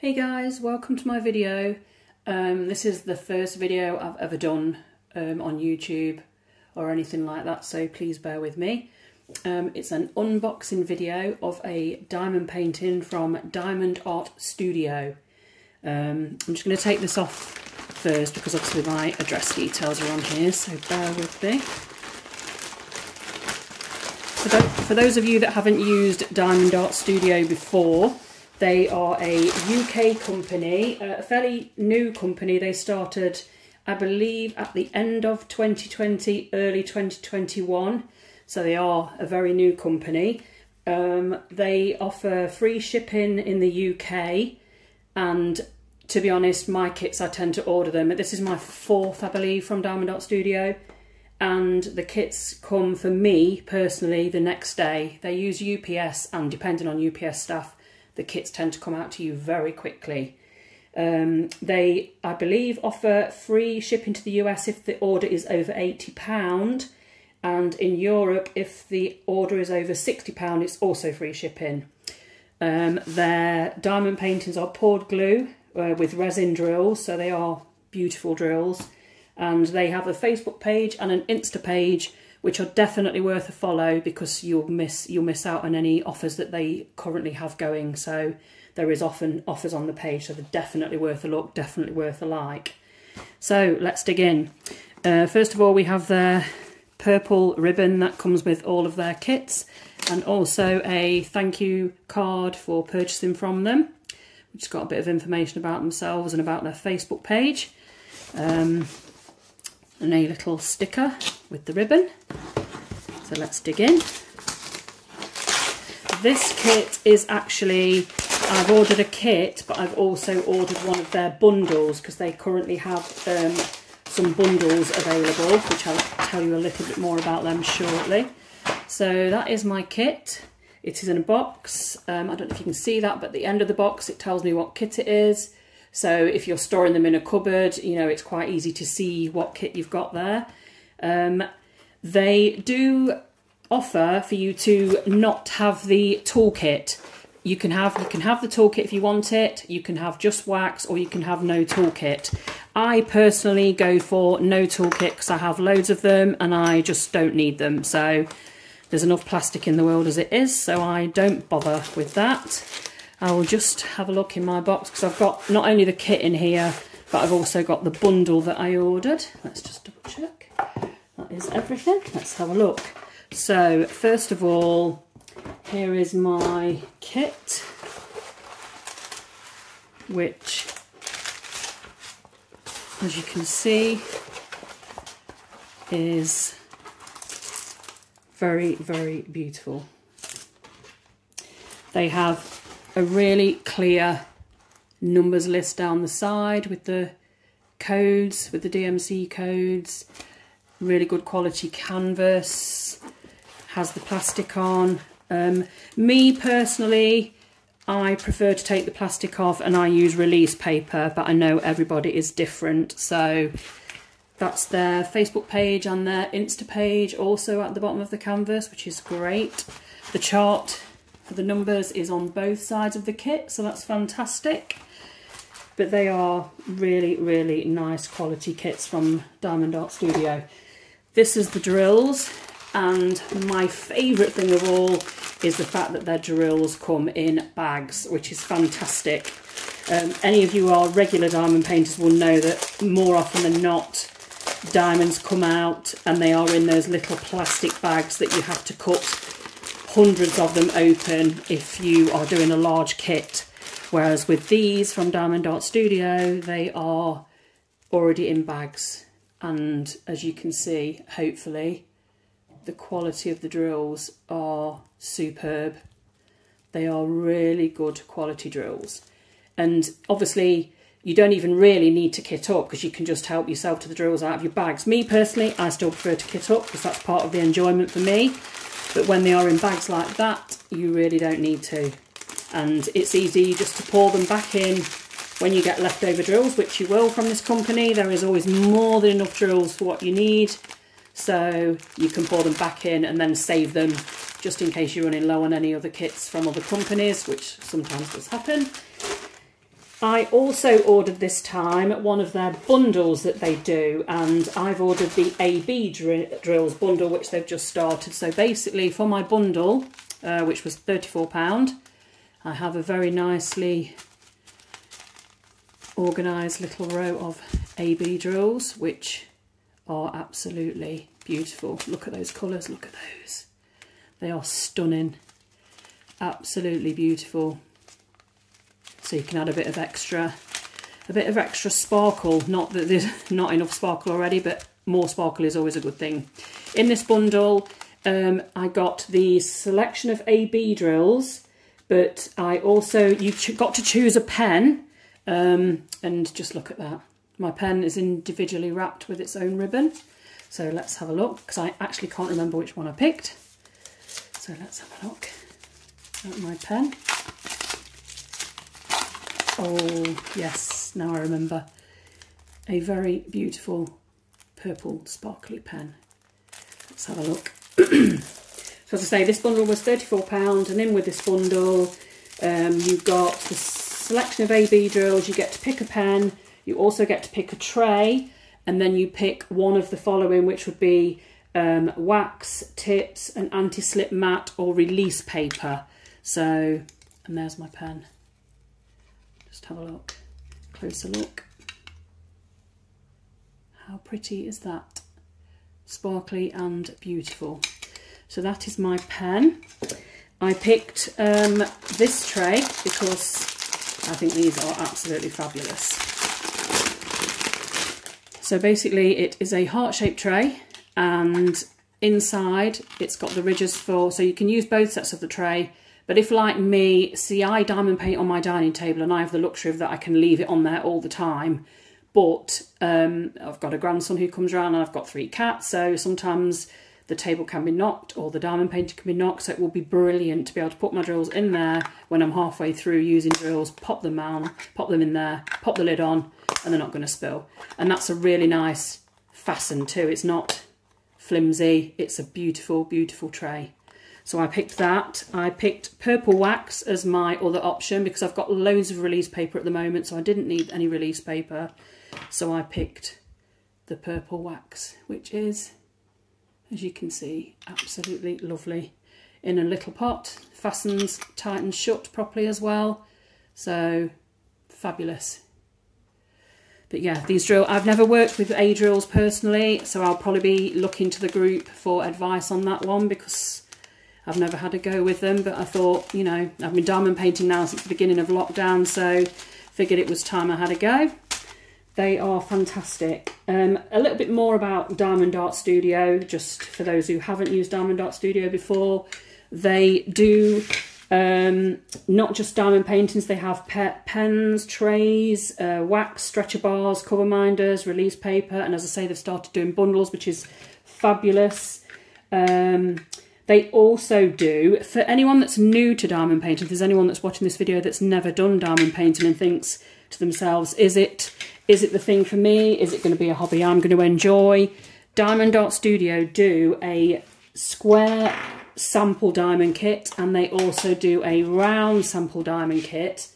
Hey guys, welcome to my video. Um, this is the first video I've ever done um, on YouTube or anything like that, so please bear with me. Um, it's an unboxing video of a diamond painting from Diamond Art Studio. Um, I'm just going to take this off first because obviously my address details are on here, so bear with me. For, for those of you that haven't used Diamond Art Studio before, they are a UK company, a fairly new company. They started, I believe, at the end of 2020, early 2021. So they are a very new company. Um, they offer free shipping in the UK and to be honest, my kits, I tend to order them. This is my fourth, I believe, from Diamond Art Studio. And the kits come for me, personally, the next day. They use UPS and depending on UPS staff, the kits tend to come out to you very quickly. Um, they, I believe, offer free shipping to the US if the order is over £80. And in Europe, if the order is over £60, it's also free shipping. Um, their diamond paintings are poured glue uh, with resin drills, so they are beautiful drills. And they have a Facebook page and an Insta page which are definitely worth a follow because you'll miss you'll miss out on any offers that they currently have going. So there is often offers on the page, so they're definitely worth a look, definitely worth a like. So let's dig in. Uh, first of all, we have their purple ribbon that comes with all of their kits and also a thank you card for purchasing from them which has got a bit of information about themselves and about their Facebook page. Um, and a little sticker with the ribbon. So let's dig in. This kit is actually, I've ordered a kit, but I've also ordered one of their bundles because they currently have um, some bundles available, which I'll tell you a little bit more about them shortly. So that is my kit. It is in a box. Um, I don't know if you can see that, but at the end of the box it tells me what kit it is. So if you're storing them in a cupboard, you know, it's quite easy to see what kit you've got there. Um, they do offer for you to not have the toolkit. You can have you can have the toolkit if you want it. You can have just wax or you can have no toolkit. I personally go for no toolkit because I have loads of them and I just don't need them. So there's enough plastic in the world as it is, so I don't bother with that. I will just have a look in my box because I've got not only the kit in here, but I've also got the bundle that I ordered. Let's just double check. Is everything. Let's have a look. So first of all, here is my kit, which, as you can see, is very, very beautiful. They have a really clear numbers list down the side with the codes, with the DMC codes. Really good quality canvas. Has the plastic on. Um, me personally, I prefer to take the plastic off and I use release paper, but I know everybody is different. So that's their Facebook page and their Insta page also at the bottom of the canvas, which is great. The chart for the numbers is on both sides of the kit, so that's fantastic. But they are really, really nice quality kits from Diamond Art Studio. This is the drills, and my favourite thing of all is the fact that their drills come in bags, which is fantastic. Um, any of you who are regular diamond painters will know that more often than not, diamonds come out and they are in those little plastic bags that you have to cut hundreds of them open if you are doing a large kit. Whereas with these from Diamond Art Studio, they are already in bags. And as you can see, hopefully, the quality of the drills are superb. They are really good quality drills. And obviously, you don't even really need to kit up because you can just help yourself to the drills out of your bags. Me personally, I still prefer to kit up because that's part of the enjoyment for me. But when they are in bags like that, you really don't need to. And it's easy just to pour them back in when you get leftover drills, which you will from this company. There is always more than enough drills for what you need. So you can pour them back in and then save them just in case you're running low on any other kits from other companies, which sometimes does happen. I also ordered this time one of their bundles that they do and I've ordered the AB drills bundle which they've just started. So basically for my bundle, uh, which was £34, I have a very nicely organised little row of AB drills which are absolutely beautiful. Look at those colours, look at those. They are stunning, absolutely beautiful. So you can add a bit of extra a bit of extra sparkle. Not that there's not enough sparkle already but more sparkle is always a good thing. In this bundle um, I got the selection of AB drills but I also you've got to choose a pen um, and just look at that my pen is individually wrapped with its own ribbon so let's have a look because I actually can't remember which one I picked so let's have a look at my pen Oh, yes, now I remember. A very beautiful purple sparkly pen. Let's have a look. so as I say, this bundle was £34 and in with this bundle um, you've got the selection of AB drills, you get to pick a pen, you also get to pick a tray and then you pick one of the following which would be um, wax, tips, an anti-slip mat or release paper. So, and there's my pen. Just have a look, closer look. How pretty is that? Sparkly and beautiful. So that is my pen. I picked um, this tray because I think these are absolutely fabulous. So basically it is a heart-shaped tray and inside it's got the ridges for, so you can use both sets of the tray but if like me, see I diamond paint on my dining table and I have the luxury of that I can leave it on there all the time. But um, I've got a grandson who comes around and I've got three cats. So sometimes the table can be knocked or the diamond painter can be knocked. So it will be brilliant to be able to put my drills in there when I'm halfway through using drills, pop them on, pop them in there, pop the lid on and they're not going to spill. And that's a really nice fasten too. It's not flimsy. It's a beautiful, beautiful tray. So I picked that. I picked purple wax as my other option because I've got loads of release paper at the moment, so I didn't need any release paper. So I picked the purple wax, which is, as you can see, absolutely lovely. In a little pot, fastens tight and shut properly as well. So fabulous. But yeah, these drill, I've never worked with A drills personally, so I'll probably be looking to the group for advice on that one because I've never had a go with them, but I thought, you know, I've been diamond painting now since the beginning of lockdown, so figured it was time I had a go. They are fantastic. Um, a little bit more about Diamond Art Studio, just for those who haven't used Diamond Art Studio before. They do um, not just diamond paintings, they have pe pens, trays, uh, wax, stretcher bars, cover minders, release paper, and as I say, they've started doing bundles, which is fabulous. Um, they also do, for anyone that's new to diamond painting, if there's anyone that's watching this video that's never done diamond painting and thinks to themselves, is it is it the thing for me? Is it going to be a hobby I'm going to enjoy? Diamond Art Studio do a square sample diamond kit and they also do a round sample diamond kit.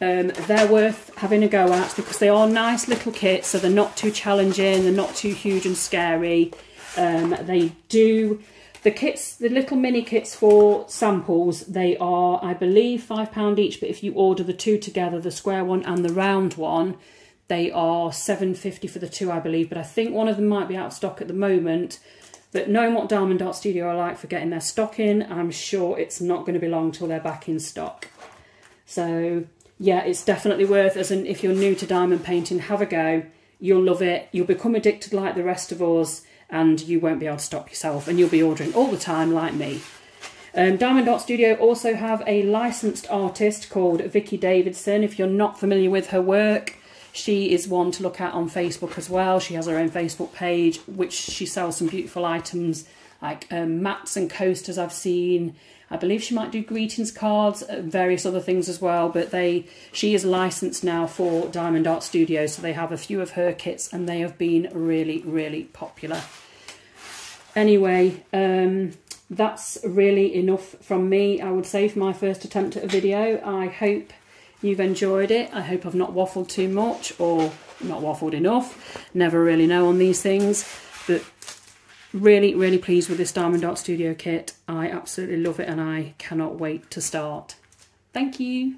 Um, they're worth having a go at because they are nice little kits, so they're not too challenging, they're not too huge and scary. Um, they do the kits, the little mini kits for samples, they are, I believe, £5 each, but if you order the two together, the square one and the round one, they are seven fifty for the two, I believe, but I think one of them might be out of stock at the moment. But knowing what Diamond Art Studio are like for getting their stock in, I'm sure it's not going to be long till they're back in stock. So, yeah, it's definitely worth, as an, if you're new to diamond painting, have a go. You'll love it. You'll become addicted like the rest of us and you won't be able to stop yourself and you'll be ordering all the time like me. Um, Diamond Art Studio also have a licensed artist called Vicky Davidson. If you're not familiar with her work, she is one to look at on Facebook as well. She has her own Facebook page, which she sells some beautiful items like um, mats and coasters I've seen. I believe she might do greetings cards, various other things as well. But they, she is licensed now for Diamond Art Studio, so they have a few of her kits, and they have been really, really popular. Anyway, um, that's really enough from me, I would say, for my first attempt at a video. I hope you've enjoyed it. I hope I've not waffled too much or not waffled enough. Never really know on these things, but really, really pleased with this Diamond Art Studio kit. I absolutely love it and I cannot wait to start. Thank you.